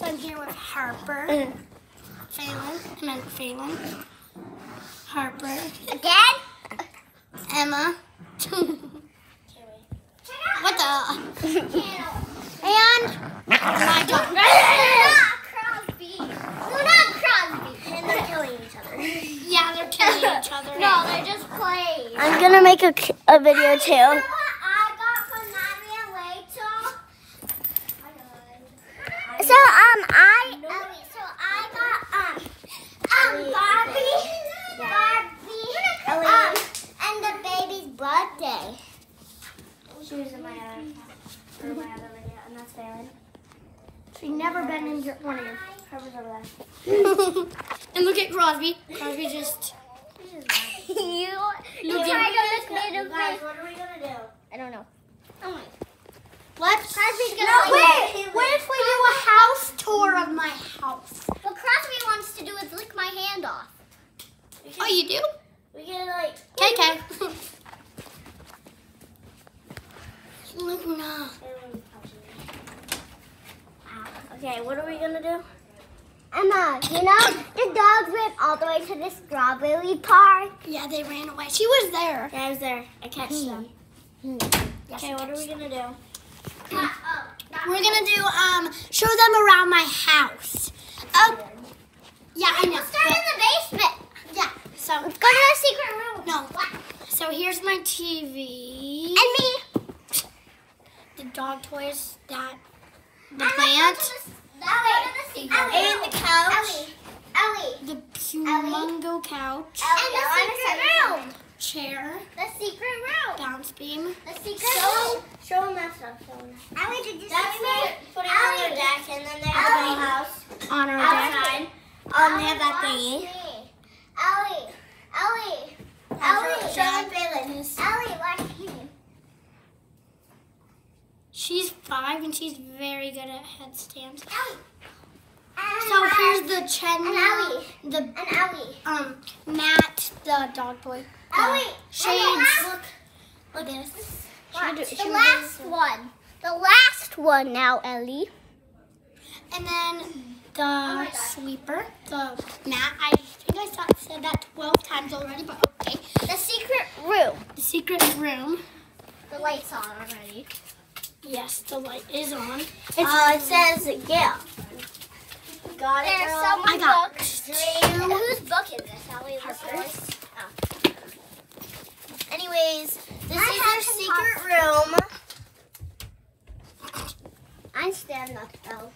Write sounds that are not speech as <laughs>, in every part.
So I'm here with Harper, uh. Phelan, I meant Phelan, Harper, Again? Emma. <laughs> what the? And My dog. Luna Crosby. Luna Crosby. And they're killing each other. Yeah, they're killing each other. <laughs> No, they're just playing. I'm gonna make a, a video too. what I got from Mommy and Rachel? So um I so I got um um Barbie Barbie um and the baby's birthday. She was in my other, or my other video, and that's Phelan. She's never been in your, one of your. Harper's over there. <laughs> and look at Crosby. Crosby just. you <laughs> you Look try at- to look little Guys, face. what are we gonna do? I don't know. Let's. Crosby's gonna No, wait. What if we do a house tour of my house? What Crosby wants to do is lick my hand off. Oh, you do? We can like. Okay. <laughs> Luna. Ah. Okay, what are we gonna do? Emma, you know the dogs went all the way to the strawberry park. Yeah, they ran away. She was there. Yeah, I was there. I catched them. Okay, what are we gonna do? We're gonna do um show them around my house. Oh, yeah, I know. Start in the basement. yeah. So Let's go to the secret room. no. So here's my TV. And me. the dog toys that the plant, the- Ellie, go the. And the couch. Ellie. Ellie. the humongo couch, And the secret room. Chair, The secret room. bounce beam. The secret Show, room. show them that stuff. Show them that. Ellie, did you That's for me? putting on their deck, and then there's Ellie. the house on our deck. outside. Um, they have that thingy. Ellie. Ellie. Ellie. show them. Ellie, watch me. She's five and she's very good at headstands. Ellie. So here's the Ellie. the And Ellie. um Matt, the dog boy, the Ellie. Shades. Look. Look at this. Watch. do- should The last one. The last one now, Ellie. And then the God. sweeper, the mat. I think I said that 12 times already, but okay. The secret room. The secret room. The lights on already. Yes, the light is on. Uh, it says yeah. Got it, There's girl. so I many got books. two. Whose book is this, Ellie? Harper's. Oh. Anyways, this I is have our some secret room. I stand up though.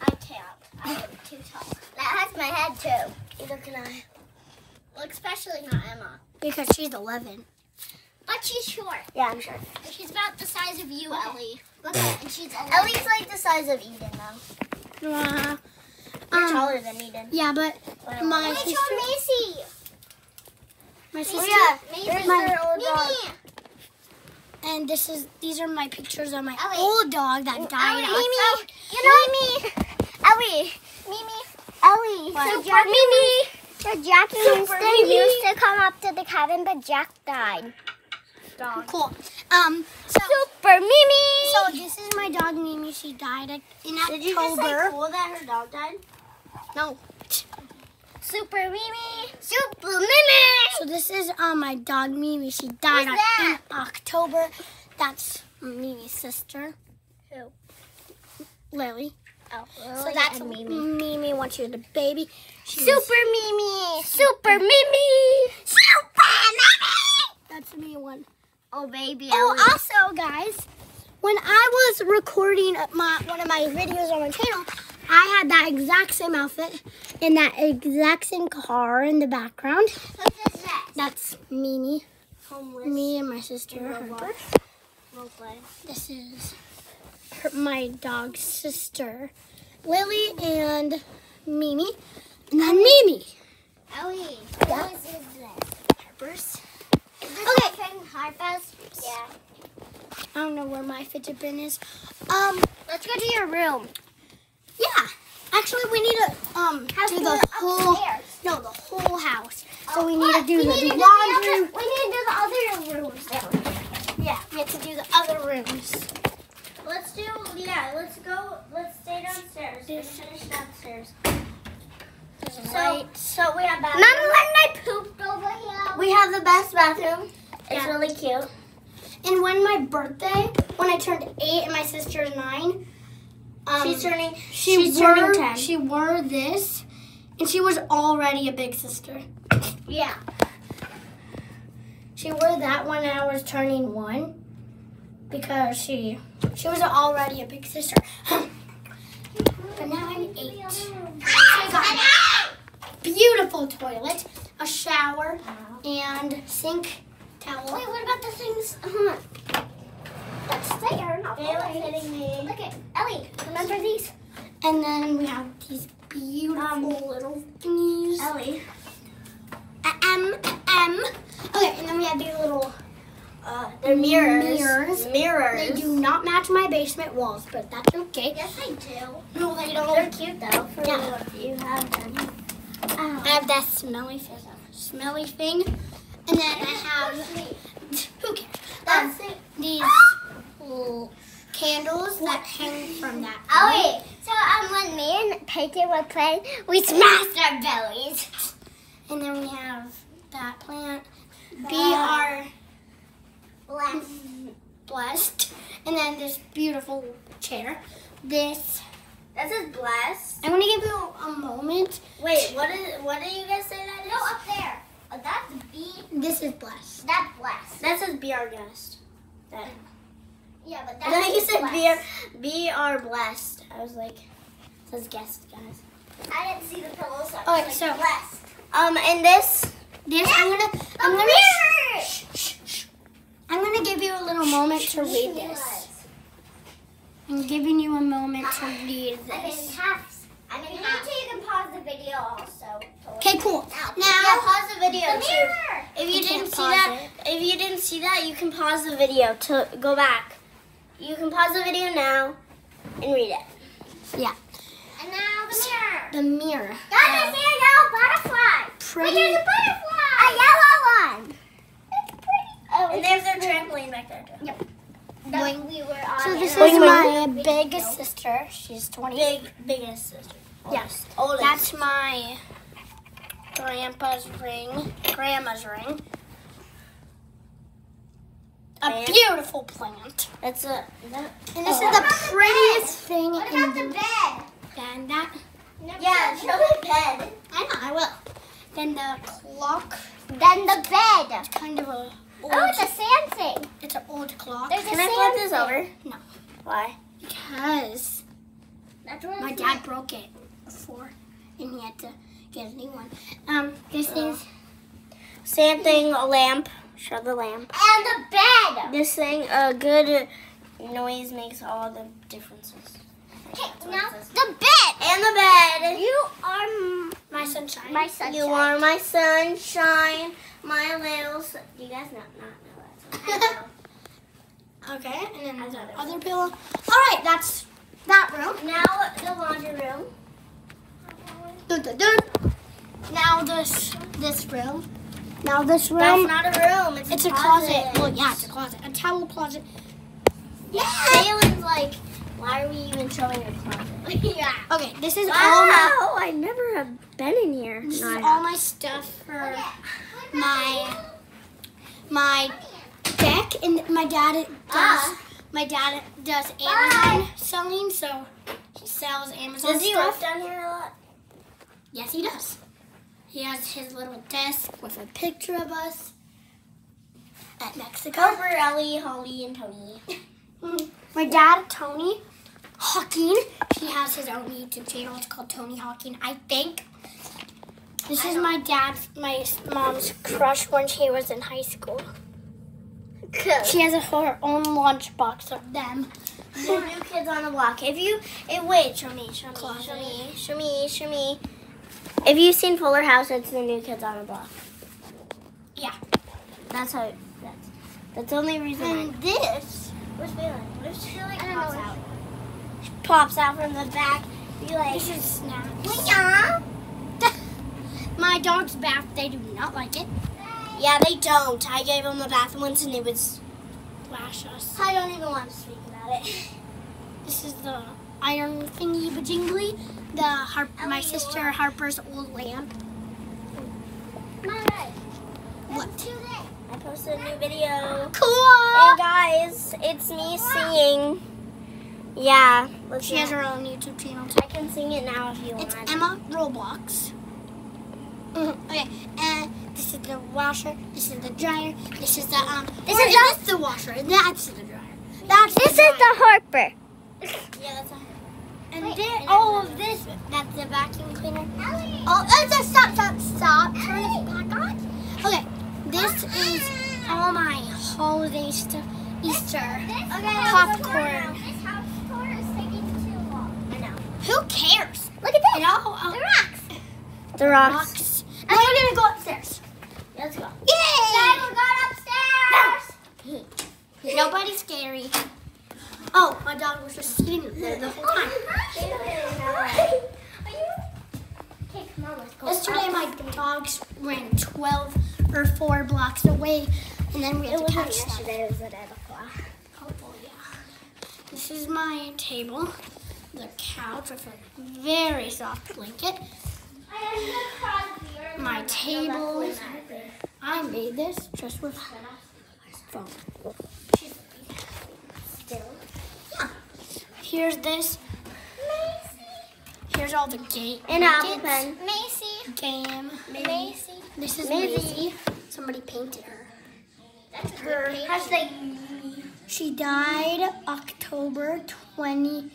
I tap. I'm too tall. That has my head too. Either can I. Well, especially not Emma. because she's 11. But she's short. Yeah, I'm sure. She's about the size of you, Ellie. Look at And she's 11. Ellie's like the size of Eden, though. Uh, You're um, taller than Eden. yeah, but my Rachel sister, Macy. my sister, Oh, yeah. Macy. There's my old dog. Mimi. and this is these are my pictures of my Ellie. old dog that died. Ellie. out- You know Mimi. Ellie. Mimi. Ellie. What? So Jackie Mimi. So Jackie Super Winston Mimi. used to come up to the cabin, but Jack died. Dog. Cool. Um, so Super Mimi. so this is my dog Mimi. She died in October. Did you just say cool that her dog died? No. Super Mimi. Super Mimi. So this is um my dog Mimi. She died on- in October. That's Mimi's sister. Who? Lily. Oh, So that's Mimi. Mimi she was a baby. She was- Super Mimi. Super Mimi. Super Mimi. that's me one. Oh, baby. Oh, Ellie. also, guys, when I was recording my one of my videos on my channel, I had that exact same outfit in that exact same car in the background. Who's this? That's Mimi, Homeless. me and my sister. Harper. This is her, my dog's sister, Lily, and Mimi, and then Mimi. Ellie. Yeah. Whose is this? Harper's. Is this Okay. my friend Harper's? Yeah. I don't know where my fidget bin is. Um, Let's go to your room. Actually, we need to um do the whole. upstairs. No, the whole house. So we need to do We the need to do laundry. other- we need to do the other rooms yeah, we have to do the other rooms. Let's do, yeah, let's go, let's stay downstairs. this. Finish downstairs. So, so we have bathroom. Remember when I pooped over here? We have the best bathroom. It's Yeah. really cute. And when my birthday, when I turned eight and my sister's nine, um, she's turning. she she's wore, turning ten. She wore this, and she was already a big sister. yeah. She wore that when I was turning one, because she she was already a big sister. <gasps> but now I'm eight. I got a beautiful toilet, a shower, and sink towel. Wait, what about the things? That's there. Not there. hitting me. Look at Ellie. Remember these? And then we have these beautiful Um, little thingies. Ellie. M M. Okay, and then we have these little. Uh, they're mirrors. Mirrors. Mirrors. They do not match my basement walls, but that's okay. Yes, I do. No, they don't. They're cute though. For Yeah. you have them. I have that smelly thing, smelly thing, and then I have <laughs> who cares? That's Um, it. these candles that hang from that. Oh wait. So um, when me and Peyton were playing, we smashed our bellies. And then we have that plant. B R Bless. blessed, and then this beautiful chair. This This says blessed. I'm gonna give you a moment. Wait, what is? What did you guys say that is? No, up there. Oh, that's B. This is blessed. That's blessed. That says be our guest. That. Yeah, but I that's thought you said blessed. be our, be our blessed. I was like, it says guest, guys. I didn't see the pillows. So I was Okay, like, so- blessed. Um, and this. This I'm gonna I'm gonna shh, shh, shh. I'm gonna give you a little moment to read this. I'm giving you a moment to <laughs> read this. I'm in this. I'm in halves. You can pause the video also. Okay, cool. Yeah, Now pause the video The too. mirror! If you You didn't see that, if you didn't see that, you can pause the video to go back. You can pause the video now and read it. Yeah. And now the mirror. the mirror. Guys, I see a yellow butterfly. Pretty. Wait, there's a butterfly. A yellow one. It's pretty. Oh, And there's their trampoline back there too. that we were on. So this it. is my biggest sister. She's 20. Big, biggest sister. Yes. Oldest. That's my grandpa's ring, grandma's ring. A Plant. beautiful plant. That's a. That, And this Oh. is the What about the prettiest thing What in about the the bed? And that, yeah, show the bed. I know, I will. Then the clock, Then the bed. It's kind of a old, Oh, it's a sand thing. it's an old clock. There's Can I sand flip this thing. over? No. Why? Because That's what my it's dad broke it before, and he had to get a new one. Um, this is Same thing, a lamp. Show the lamp. And the bed. This thing, a good noise makes all the differences. Okay, now the bed. And the bed. You are my sunshine. my sunshine. You are my sunshine, my little. Sun. You guys not not know that? <laughs> okay, and then the thought other pillow. All right, that's that room. now the laundry room. Dun, dun, dun. Now this this room. Now this room. That's not a room. It's, it's a closet. Well, yeah, it's a closet. A towel closet. Yeah. Jalen's like, why are we even showing a closet? <laughs> yeah. Okay, this is all my Wow, I never have been in here. this is No, all my stuff for my my deck, and my dad does Ah. my dad does Amazon selling, so he sells Amazon Does he work stuff. down here a lot? Yes, he does. He has his little desk with a picture of us at Mexico. Harper, Ellie, Holly, and Tony. <laughs> My dad, Tony Hawking, he has his own YouTube channel. It's called Tony Hawking, I think. This is my dad's, my mom's crush when she was in high school. She has a, her own lunchbox of them. The new kids on the block. If you, if, wait, show me, show me, show me, show me, show me. If you've seen Fuller House, it's the new kids on the block. Yeah. That's how. That's that's the only reason. And this, Where's Bailey? What if she like pops out? She pops out from the back. Be like, this is snacks. yeah. <laughs> My dog's bath, they do not like it. Yeah, they don't. I gave them a bath once and it was. Flash us. I don't even want to speak about it. <laughs> This is the iron thingy Jingly, the Harp, my sister Harper's old lamp. My What? I posted a new video. Cool. Hey guys, it's me singing. Yeah, let's She has her own YouTube channel too. I can sing it now if you It's want. Emma Roblox. <laughs> Okay, and this is the washer. This is the dryer. This is the um. This is is this the washer. That's the dryer. That's This the is the Harper. <laughs> Yeah, that's a. And Wait, there, and all of this. That's the vacuum cleaner. Ellie. Oh, uh, just stop, stop, stop. Turn it back on. Okay, this is all my holiday stuff. Easter. This popcorn. This house tour is taking too long. I know. Who cares? Look at You know, uh, The rocks. The rocks. rocks. Now we're gonna go upstairs. Let's go. Yay! Dad, we got upstairs. Nobody's scary. Oh, my dog was just sitting there the whole time. Okay, come on, let's go. Yesterday, my dogs ran 12 or 4 blocks away, and then we had It to catch them. yesterday, it was at 8 o'clock. Oh, yeah. This is my table, the couch with a very soft blanket. My table. I made this just with foam. Still. Here's this. Here's all the game. An apple pen. Macy. Game. Macy. This is Maisie. Maisie. Somebody painted her. That's Her-. Hashtag She died October 27th.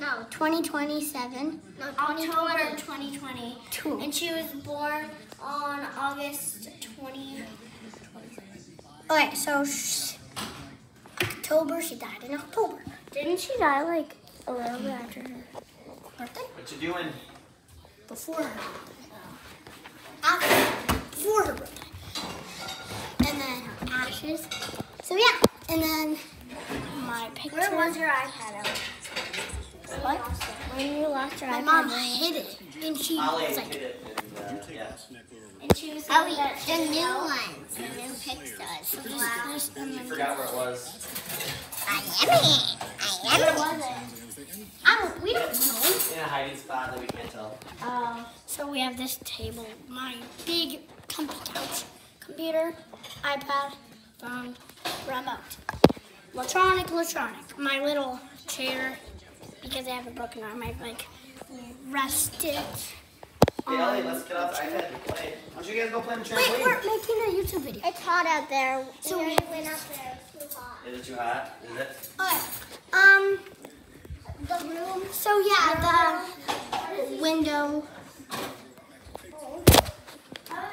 No, 2027. no, October 2020. Two. And she was born on August 20. Okay, so October, she died in October. Didn't she die like a little bit after her? Birthday? What you doing? Before her. After, before her birthday. And then ashes. So yeah, and then my picture. Where was your iPad out? What? When you lost your My iPad? mom hid it, and she Ollie was like, it and uh, yeah. And she was like, Oh, saying that the new ones, the new pictures. this, this, You forgot where it was. I am it. I Where am it. was it? I don't, we don't know. In a hiding spot that we can't tell. Oh. So we have this table, my big comfy couch, computer, iPad, phone, remote. Electronic, electronic. My little chair, because I have a broken arm, I've like rested. Hey, Ellie, let's get off the iPad and play. Why don't you guys go play in the Wait, we're making a YouTube video. It's hot out there. So we we- went up there. It's too hot. Is it too hot? Is it? Okay. Um. The room. So yeah, the window,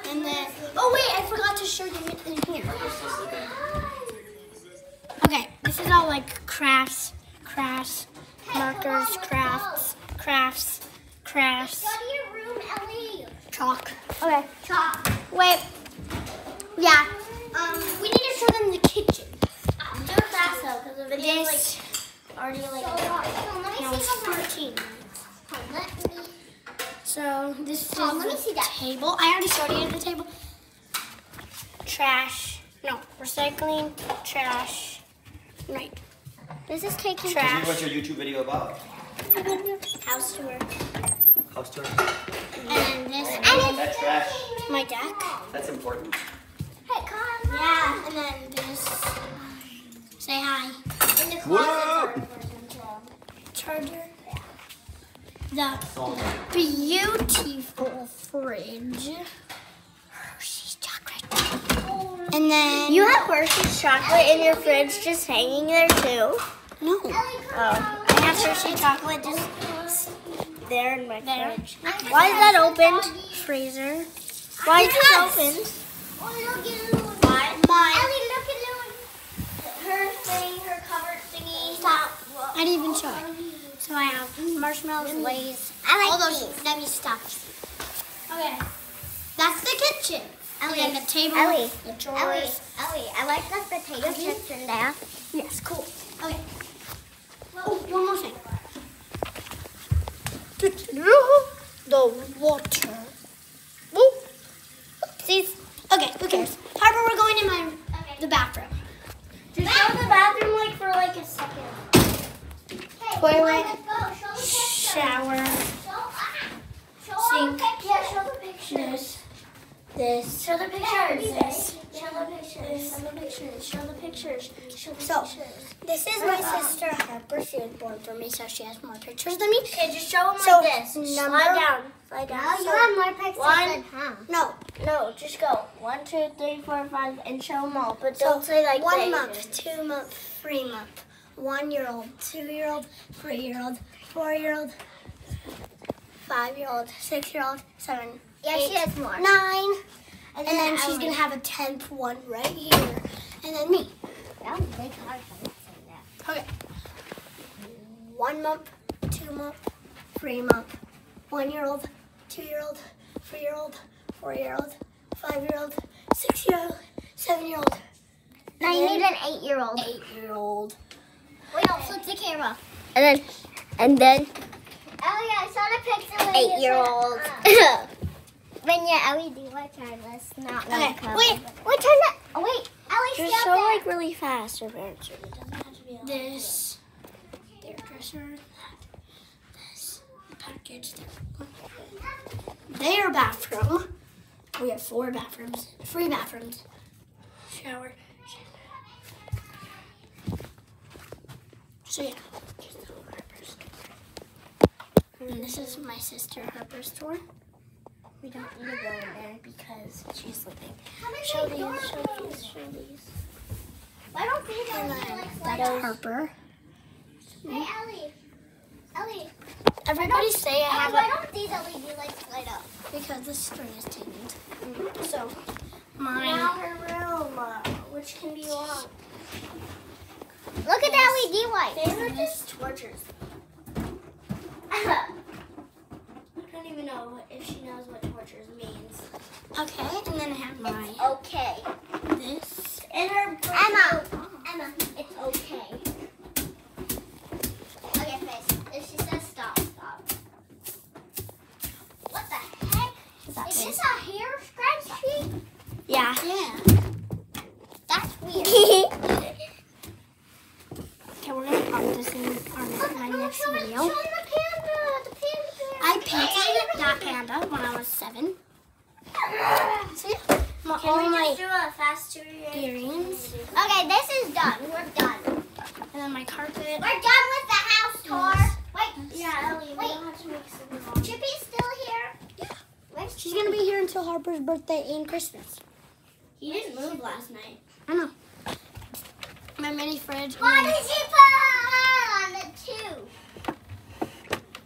and then. Oh wait, I forgot to show you it in here. Okay, this is all like crafts, crafts, markers, crafts, crafts, crafts, Go to your room, Ellie. chalk. Okay. Chalk. Wait. Yeah. Um, we need to show them the kitchen. Do fast though, because the video is like already like. So, uh, so let me see it's 14. Let me. So this is Oh, let me the see that. table. I already showed you the table. Trash. No, recycling. Trash. Right. This is taking. Trash. What's your YouTube video about? House tour. House tour. And then this. That's trash. My deck. That's important. Hey, come on. Yeah. And then this. Say hi. In the What closet. up? Charger. The Salt. beautiful fridge. Hershey's chocolate. And then. You have Hershey's chocolate in your fridge just hanging there too? No. Oh. I have Hershey chocolate just there in my There. fridge. Why is that opened? Freezer. Why is it Because- opened? Oh, look at Loon. Why? My. Ellie, look at Loon. Her thing, her covered thingy. Stop. I didn't even show it. So I have marshmallows, Lay's, I like all those these. yummy stuff. Okay. That's the kitchen. And then the table, Ellie, the Ellie, drawers. Ellie, Ellie, I like the potato chips in there. Yes, cool. Okay. Oh, one more thing. The water. Oopsies. Okay, who cares? Harper, we're going in my the bathroom. To the bathroom like for like a second. Hey, Toilet. come on, let's go. Show shower, Show, show all the Sink. Yeah, show the pictures. this. Show the pictures. This. Show the pictures. Show the pictures. Show the pictures. Show the So- pictures. This is my sister Harper. She was born for me, so she has more pictures than me. Okay, just show them So, like this. number- Slide down. Slide No, down. you have more pictures One. than him. No, No, just go. One, two, three, four, five, and show them all. But don't say like one month, two month, three month, one year old, two year old, three year old, four year old, five year old, six year old, seven, Yeah, eight, she has more. nine, and then she's gonna have a tenth one right here, and then me. That was big hard for me to say that. Okay. One month, two month, three month, one year old, two year old, three year old, four year old, five year old, six year old, seven year old, Now you need an eight-year-old. eight year old. Wait, no, flip the camera. And then, and then Ellie, I saw the picture when eight-year-old. uh, <laughs> when your LED light turned, let's not Okay, wait. Wait, turn that. Oh, wait. Ellie, Just stay show there. like really fast. Your parents. It doesn't have to be. This, their dresser, this, the package, their bathroom. We have four bathrooms, three bathrooms, shower. So yeah. here's the Harper's. And this is my sister Harper's store. We don't need to go in there because she's sleeping. Show these. Show these. Show these. Why don't these And then that's? Harper. Hey, Ellie. Ellie. Everybody say I have why don't these LED lights light up? because the string is tamed. So mine. Now her room, which can be long. Look at the LED light. Are just tortures. <laughs> I don't even know if she knows what tortures means. Okay, and then I have my okay. this. And her Emma. Emma, it's. Okay, earrings, Okay, this is done. We're done. and then my carpet. We're done with the house tour. Wait, Yeah, Ellie, we Wait. don't have to make some long. Chippy's still here? Yeah. Where's She's gonna be here until Harper's birthday and Christmas. He didn't move last night. I know. My mini fridge. What and did she put on the two?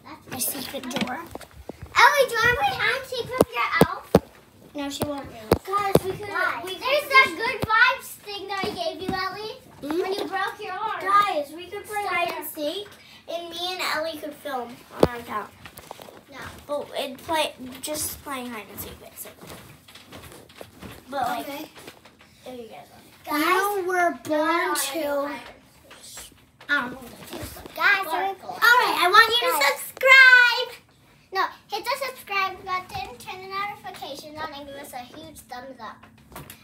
That's my secret door. Ellie, do you want my hand secret with your elf? No, she won't. Guys, we could. Why? We There's could that good vibes thing that I gave you, Ellie, Mhm. when you broke your arm. Guys, we could play hide and seek, and me and Ellie could film on our account. No. But it play just playing hide and seek basically. But like, Okay. if you guys want. You were born to. to. I don't know. Guys, Sparkle. all right, I want you to Guys. subscribe. No, hit the subscribe button, turn the notifications on, and give us a huge thumbs up.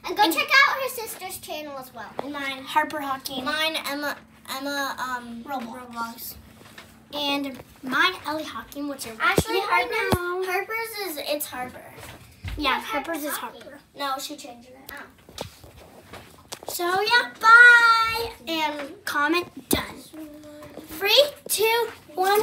And go And- check out her sister's channel as well. And mine, Harper Hawking. mine, Emma, Emma, um, Roblox. And mine, Ellie Hawking, which is Actually, Harper's, now. Harper's is it's Harper. Yeah, What's Harper's is Harper Harper. No, she changed it. So yeah, bye. And comment done. Three, two, one,